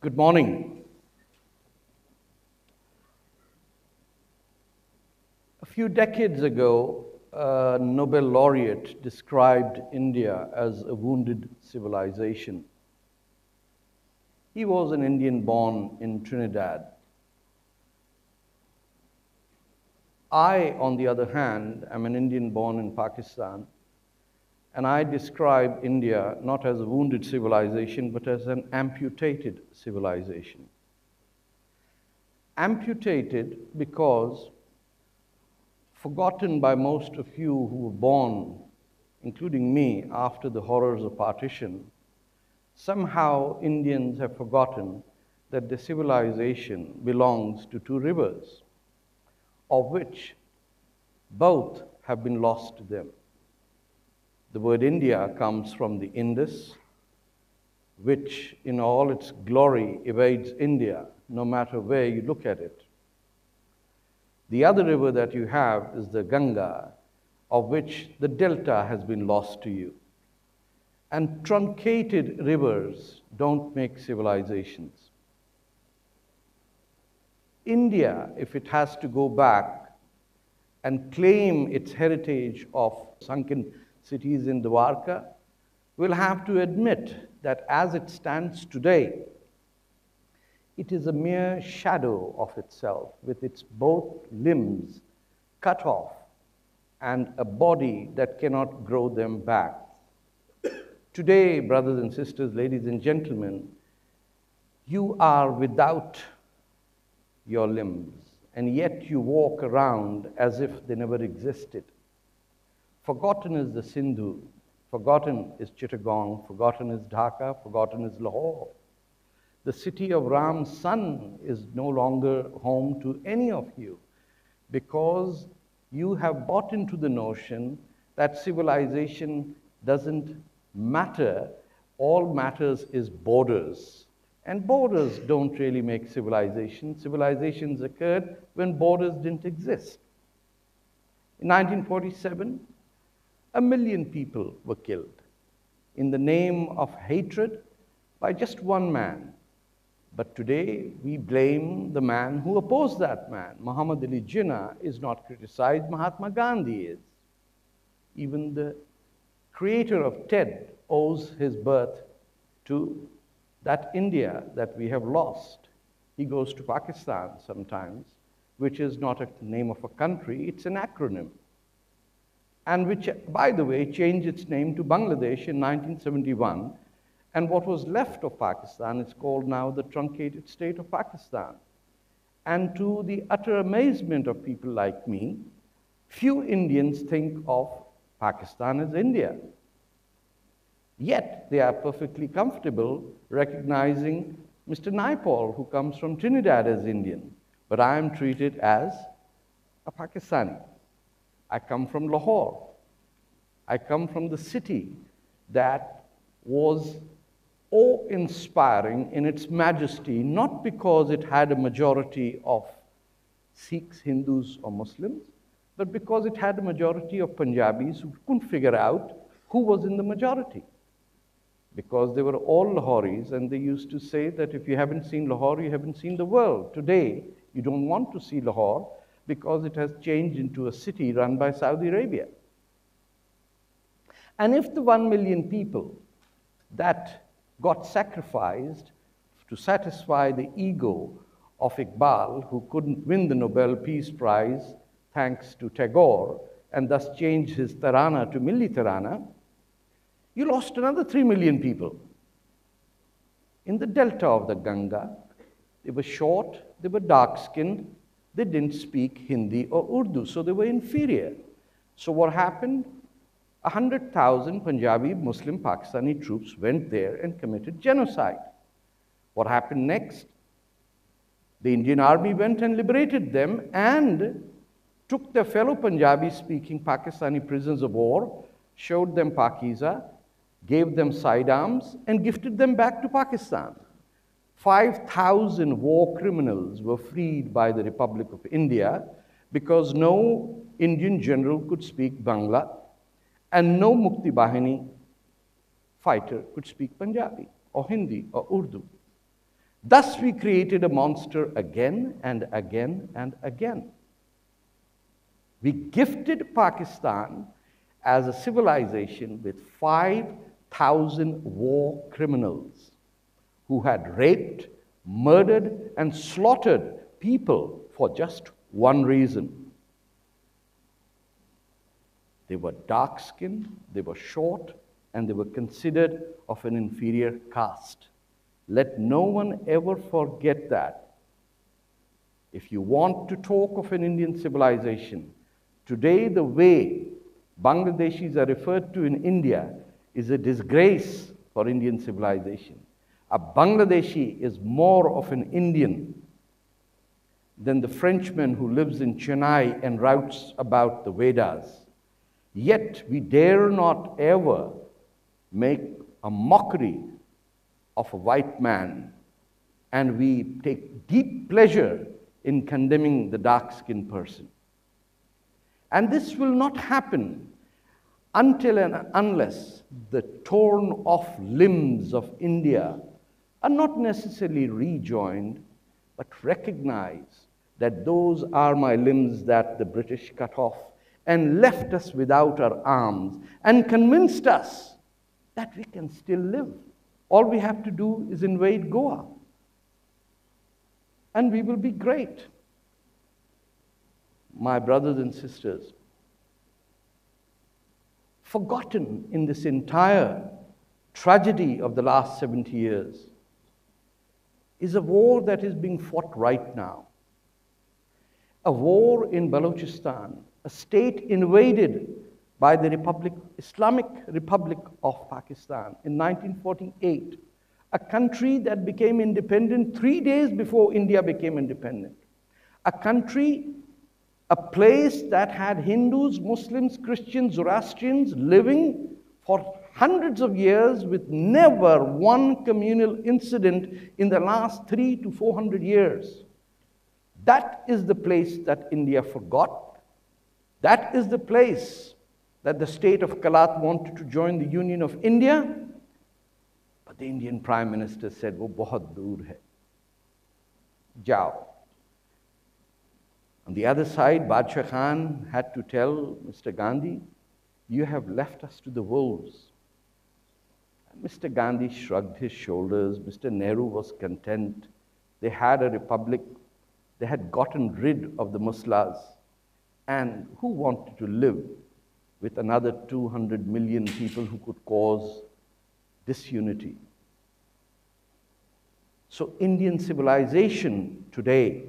Good morning. A few decades ago, a Nobel laureate described India as a wounded civilization. He was an Indian born in Trinidad. I, on the other hand, am an Indian born in Pakistan, and I describe India not as a wounded civilization, but as an amputated civilization. Amputated because forgotten by most of you who were born, including me, after the horrors of partition, somehow Indians have forgotten that the civilization belongs to two rivers, of which both have been lost to them. The word India comes from the Indus, which in all its glory evades India, no matter where you look at it. The other river that you have is the Ganga, of which the delta has been lost to you. And truncated rivers don't make civilizations. India, if it has to go back and claim its heritage of sunken cities in Dwarka, will have to admit that as it stands today, it is a mere shadow of itself with its both limbs cut off and a body that cannot grow them back. Today, brothers and sisters, ladies and gentlemen, you are without your limbs, and yet you walk around as if they never existed. Forgotten is the Sindhu, forgotten is Chittagong, forgotten is Dhaka, forgotten is Lahore. The city of Ram's son is no longer home to any of you because you have bought into the notion that civilization doesn't matter. All matters is borders. And borders don't really make civilization. Civilizations occurred when borders didn't exist. In 1947, a million people were killed in the name of hatred by just one man. But today we blame the man who opposed that man. Muhammad Ali Jinnah is not criticized, Mahatma Gandhi is. Even the creator of TED owes his birth to that India that we have lost. He goes to Pakistan sometimes, which is not a name of a country, it's an acronym. And which, by the way, changed its name to Bangladesh in 1971 and what was left of Pakistan is called now the truncated state of Pakistan. And to the utter amazement of people like me, few Indians think of Pakistan as India. Yet they are perfectly comfortable recognizing Mr. Naipaul, who comes from Trinidad, as Indian. But I am treated as a Pakistani. I come from Lahore. I come from the city that was awe inspiring in its majesty, not because it had a majority of Sikhs, Hindus, or Muslims, but because it had a majority of Punjabis who couldn't figure out who was in the majority. Because they were all Lahoris, and they used to say that if you haven't seen Lahore, you haven't seen the world. Today, you don't want to see Lahore because it has changed into a city run by Saudi Arabia. And if the one million people that got sacrificed to satisfy the ego of Iqbal, who couldn't win the Nobel Peace Prize thanks to Tagore, and thus changed his Tarana to Milli Tarana, you lost another three million people. In the delta of the Ganga, they were short, they were dark skinned, they didn't speak Hindi or Urdu, so they were inferior. So, what happened? 100,000 Punjabi Muslim Pakistani troops went there and committed genocide. What happened next? The Indian army went and liberated them and took their fellow Punjabi speaking Pakistani prisoners of war, showed them Pakiza, gave them sidearms, and gifted them back to Pakistan. 5,000 war criminals were freed by the Republic of India because no Indian general could speak Bangla and no Mukti Bahini fighter could speak Punjabi or Hindi or Urdu. Thus, we created a monster again and again and again. We gifted Pakistan as a civilization with 5,000 war criminals who had raped, murdered, and slaughtered people for just one reason. They were dark skinned, they were short, and they were considered of an inferior caste. Let no one ever forget that. If you want to talk of an Indian civilization, today the way Bangladeshis are referred to in India is a disgrace for Indian civilization. A Bangladeshi is more of an Indian than the Frenchman who lives in Chennai and writes about the Vedas. Yet we dare not ever make a mockery of a white man, and we take deep pleasure in condemning the dark skinned person. And this will not happen until and unless the torn off limbs of India are not necessarily rejoined, but recognize that those are my limbs that the British cut off and left us without our arms and convinced us that we can still live. All we have to do is invade Goa. And we will be great. My brothers and sisters, forgotten in this entire tragedy of the last 70 years is a war that is being fought right now. A war in Balochistan, a state invaded by the Republic, Islamic Republic of Pakistan in 1948, a country that became independent three days before India became independent, a country a place that had Hindus, Muslims, Christians, Zoroastrians living for hundreds of years with never one communal incident in the last three to 400 years. That is the place that India forgot. That is the place that the state of Kalat wanted to join the Union of India. But the Indian Prime Minister said, wo bahut dur hai. Jao. On the other side, Badshah Khan had to tell Mr. Gandhi, you have left us to the wolves. Mr. Gandhi shrugged his shoulders. Mr. Nehru was content. They had a republic. They had gotten rid of the Muslas. And who wanted to live with another 200 million people who could cause disunity? So, Indian civilization today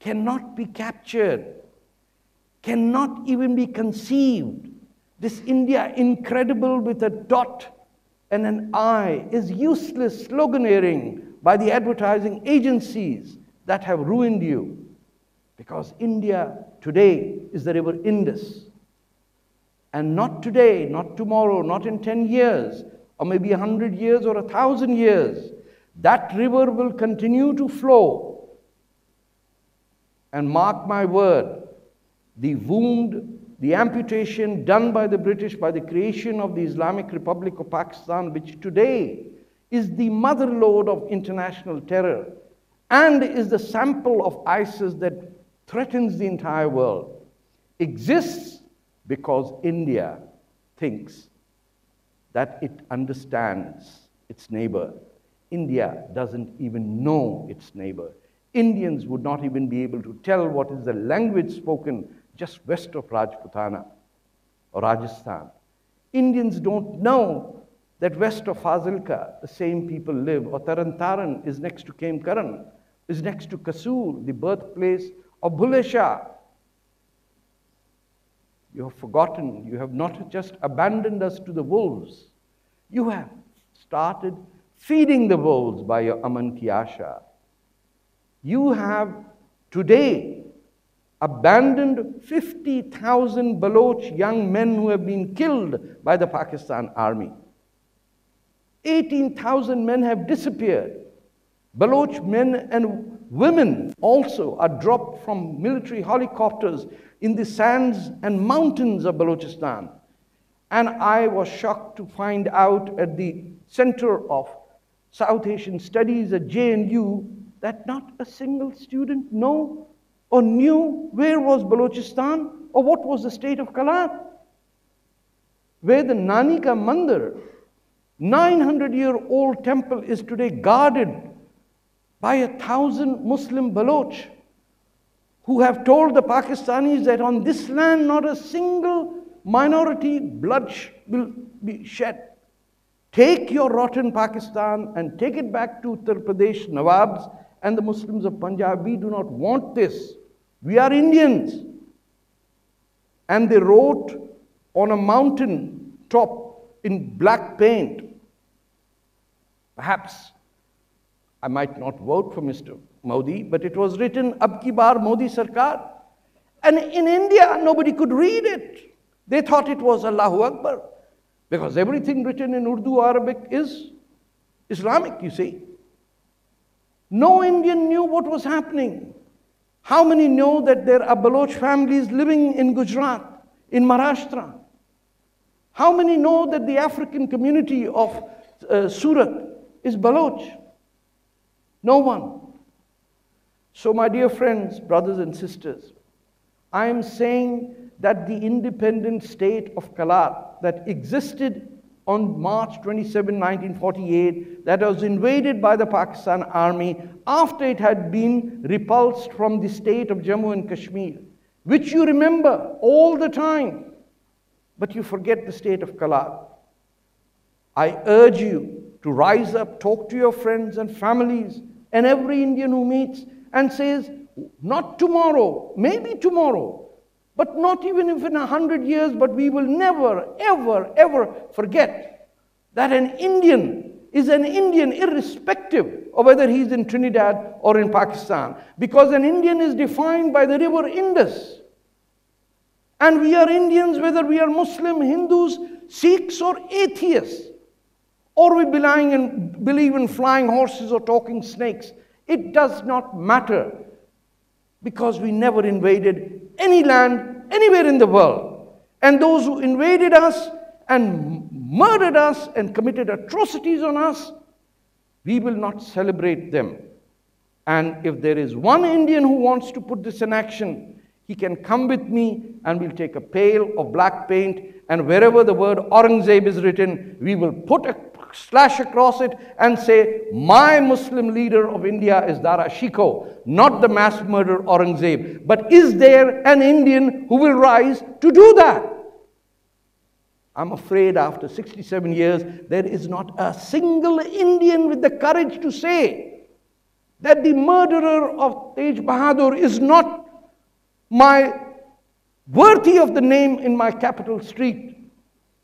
cannot be captured, cannot even be conceived. This India, incredible with a dot and an I, is useless sloganeering by the advertising agencies that have ruined you. Because India today is the river Indus. And not today, not tomorrow, not in 10 years, or maybe 100 years or 1,000 years. That river will continue to flow and mark my word, the wound, the amputation done by the British by the creation of the Islamic Republic of Pakistan, which today is the mother lode of international terror and is the sample of ISIS that threatens the entire world, exists because India thinks that it understands its neighbor. India doesn't even know its neighbor. Indians would not even be able to tell what is the language spoken just west of Rajputana or Rajasthan. Indians don't know that west of Fazilka, the same people live, or Taran is next to Karan, is next to Kasur, the birthplace of Bulle Shah. You have forgotten, you have not just abandoned us to the wolves, you have started feeding the wolves by your Aman Ki Asha. You have today abandoned 50,000 Baloch young men who have been killed by the Pakistan army. 18,000 men have disappeared. Baloch men and women also are dropped from military helicopters in the sands and mountains of Balochistan. And I was shocked to find out at the center of South Asian Studies at JNU that not a single student know or knew where was Balochistan or what was the state of Kalat. Where the Nanika Mandir, 900 year old temple, is today guarded by a thousand Muslim Baloch who have told the Pakistanis that on this land not a single minority blood will be shed. Take your rotten Pakistan and take it back to Uttar Pradesh, Nawabs, and the Muslims of Punjab. We do not want this. We are Indians. And they wrote on a mountain top in black paint. Perhaps I might not vote for Mr. Modi, but it was written Abki Bar Modi Sarkar. And in India, nobody could read it. They thought it was Allahu Akbar. Because everything written in Urdu Arabic is Islamic, you see. No Indian knew what was happening. How many know that there are Baloch families living in Gujarat, in Maharashtra? How many know that the African community of uh, Surat is Baloch? No one. So, my dear friends, brothers and sisters, I am saying that the independent state of Kalat that existed on March 27, 1948, that was invaded by the Pakistan army after it had been repulsed from the state of Jammu and Kashmir, which you remember all the time, but you forget the state of Kalat. I urge you to rise up, talk to your friends and families, and every Indian who meets and says, not tomorrow, maybe tomorrow, but not even if in a hundred years, but we will never, ever, ever forget that an Indian is an Indian irrespective of whether he's in Trinidad or in Pakistan. Because an Indian is defined by the river Indus. And we are Indians whether we are Muslim, Hindus, Sikhs, or atheists. Or we in, believe in flying horses or talking snakes. It does not matter because we never invaded any land anywhere in the world. And those who invaded us and murdered us and committed atrocities on us, we will not celebrate them. And if there is one Indian who wants to put this in action, he can come with me and we'll take a pail of black paint and wherever the word Aurangzeb is written, we will put a slash across it and say, My Muslim leader of India is Dara Shikoh, not the mass murderer Aurangzeb. But is there an Indian who will rise to do that? I'm afraid after 67 years, there is not a single Indian with the courage to say that the murderer of Tej Bahadur is not my worthy of the name in my capital street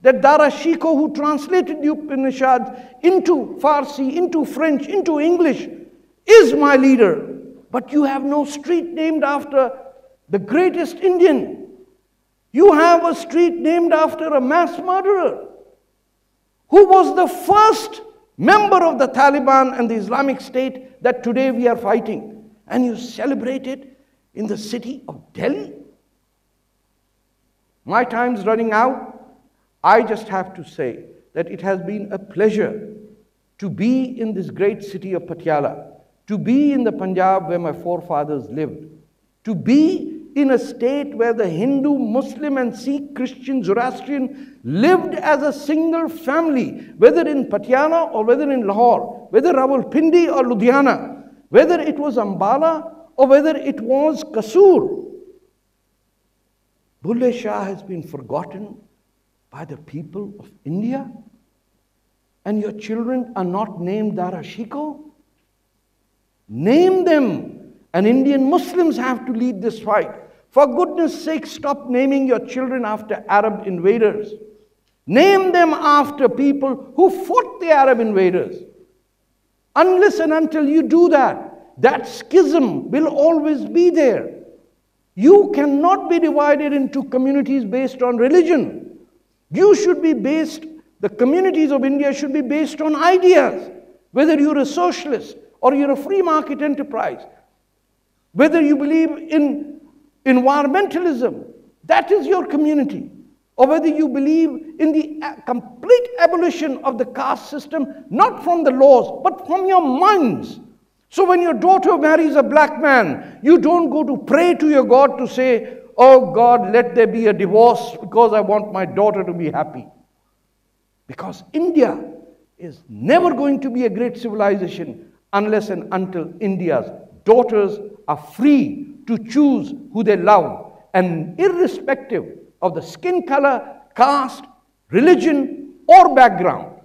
that Dara Shikoh, who translated the Upanishads into Farsi, into French, into English, is my leader. But you have no street named after the greatest Indian. You have a street named after a mass murderer who was the first member of the Taliban and the Islamic State that today we are fighting. And you celebrate it in the city of Delhi. My time's running out. I just have to say that it has been a pleasure to be in this great city of Patiala, to be in the Punjab where my forefathers lived, to be in a state where the Hindu, Muslim, and Sikh, Christian, Zoroastrian lived as a single family, whether in Patiala or whether in Lahore, whether Rawalpindi or Ludhiana, whether it was Ambala or whether it was Kasur. Bulle Shah has been forgotten by the people of India? And your children are not named Dara Shikoh? Name them. And Indian Muslims have to lead this fight. For goodness sake, stop naming your children after Arab invaders. Name them after people who fought the Arab invaders. Unless and until you do that, that schism will always be there. You cannot be divided into communities based on religion. You should be based, the communities of India should be based on ideas, whether you're a socialist or you're a free market enterprise, whether you believe in environmentalism, that is your community. or whether you believe in the complete abolition of the caste system, not from the laws, but from your minds. So when your daughter marries a black man, you don't go to pray to your God to say, Oh God, let there be a divorce because I want my daughter to be happy. Because India is never going to be a great civilization unless and until India's daughters are free to choose who they love and irrespective of the skin color, caste, religion, or background.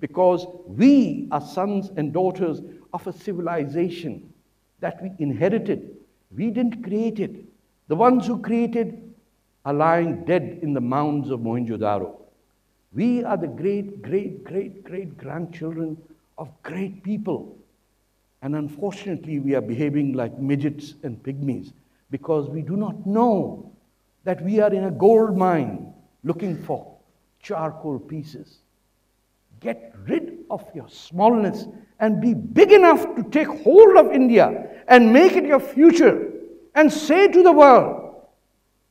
Because we are sons and daughters of a civilization that we inherited. We didn't create it. The ones who created are lying dead in the mounds of Mohenjo-Daro. We are the great, great, great, great grandchildren of great people. And unfortunately, we are behaving like midgets and pygmies because we do not know that we are in a gold mine looking for charcoal pieces. Get rid of your smallness and be big enough to take hold of India and make it your future and say to the world,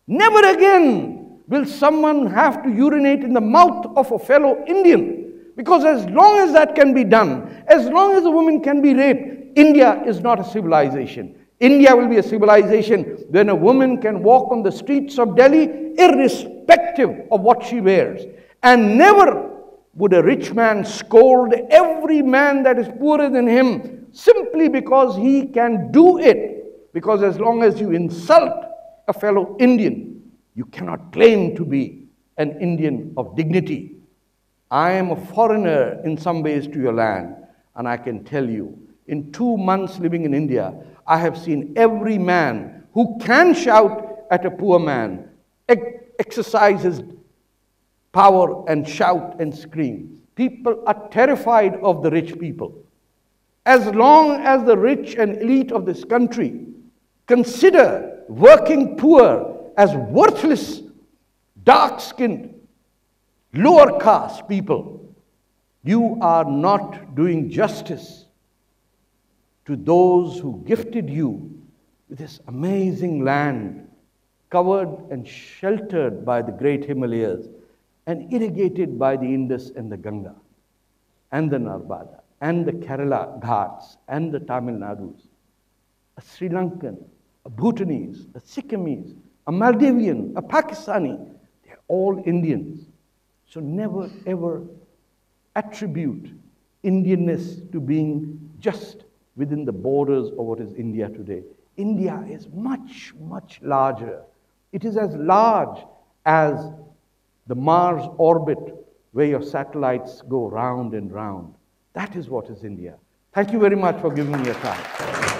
never again will someone have to urinate in the mouth of a fellow Indian. Because as long as that can be done, as long as a woman can be raped, India is not a civilization. India will be a civilization when a woman can walk on the streets of Delhi irrespective of what she wears. And never would a rich man scold every man that is poorer than him simply because he can do it. Because as long as you insult a fellow Indian, you cannot claim to be an Indian of dignity. I am a foreigner in some ways to your land, and I can tell you, in two months living in India, I have seen every man who can shout at a poor man exercise his power and shout and scream. People are terrified of the rich people. As long as the rich and elite of this country consider working poor as worthless, dark skinned, lower caste people, you are not doing justice to those who gifted you with this amazing land covered and sheltered by the great Himalayas and irrigated by the Indus and the Ganga and the Narmada and the Kerala Ghats and the Tamil Nadus. A Sri Lankan, a Bhutanese, a Sikkimese, a Maldivian, a Pakistani, they're all Indians. So never ever attribute Indianness to being just within the borders of what is India today. India is much, much larger. It is as large as the Mars orbit where your satellites go round and round. That is what is India. Thank you very much for giving me your time.